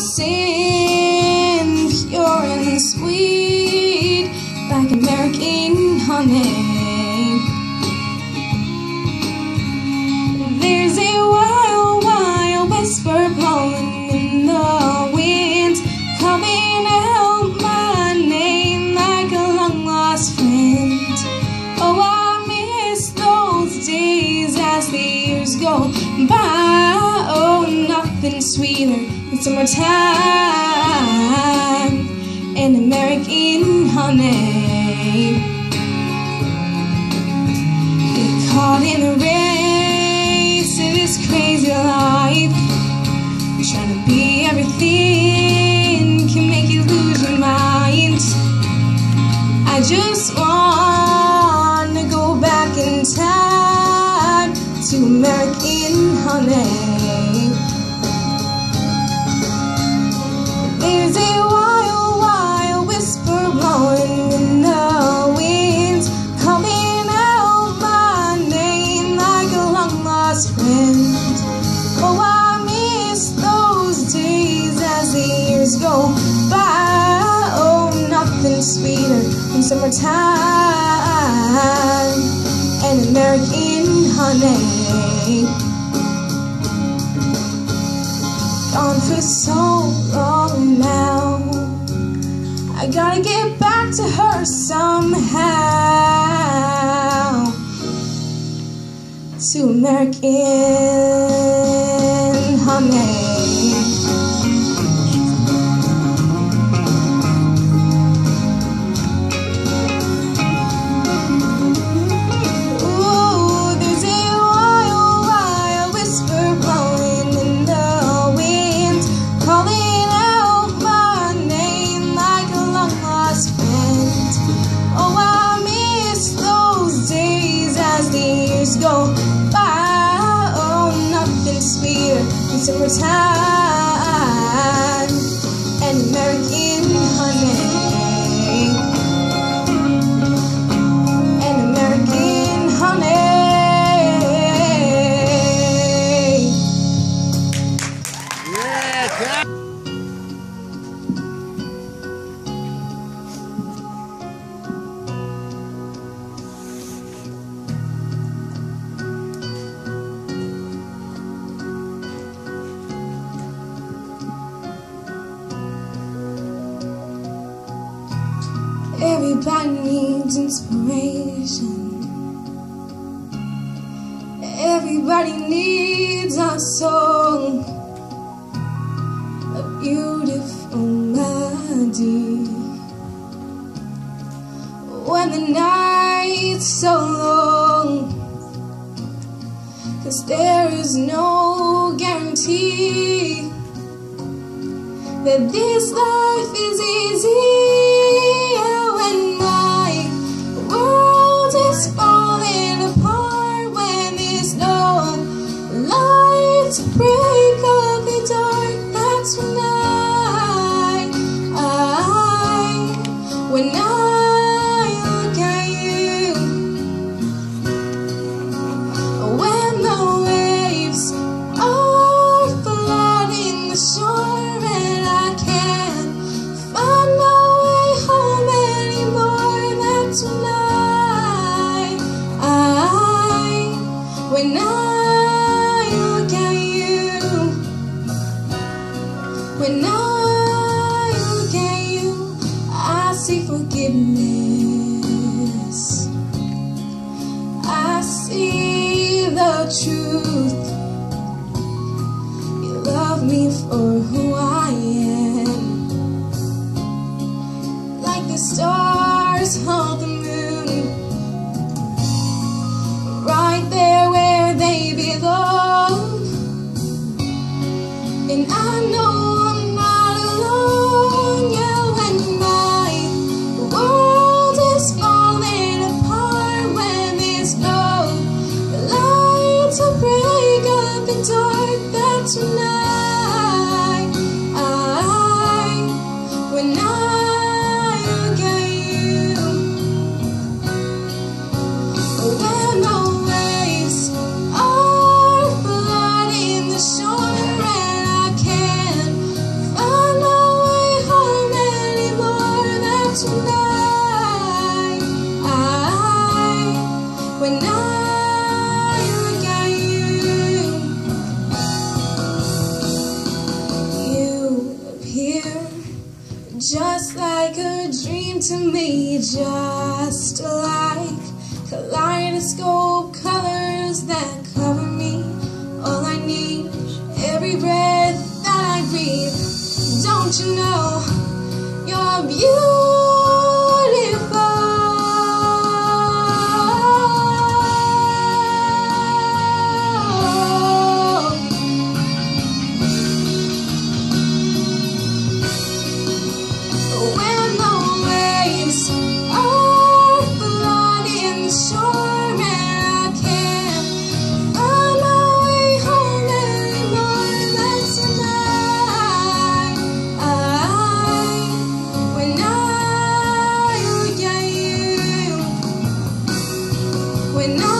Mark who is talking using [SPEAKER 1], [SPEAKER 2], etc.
[SPEAKER 1] innocent, pure and sweet, like American honey. There's a wild, wild whisper blowing in the wind, calling out my name like a long lost friend. Oh, I miss those days as the years go by. Nothing sweeter than summertime and American honey. Get caught in the race of this crazy life. Trying to be everything can make you lose your mind. I just want summertime and American honey. Gone for so long now. I gotta get back to her somehow. To American Everybody needs inspiration. Everybody needs a song, a beautiful melody. When the night's so long, cause there is no guarantee that this life is easy I see the truth. You love me for who I am. Like the stars hold the moon. Right there where they belong. And I know like a dream to me, just like kaleidoscope colors that cover me. All I need, every breath that I breathe. Don't you know you're beautiful? When I